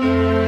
Bye.